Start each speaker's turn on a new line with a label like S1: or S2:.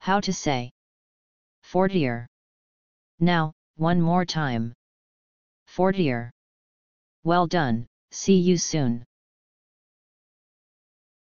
S1: How to say? Fortier. Now, one more time. Fortier. Well done, see you soon.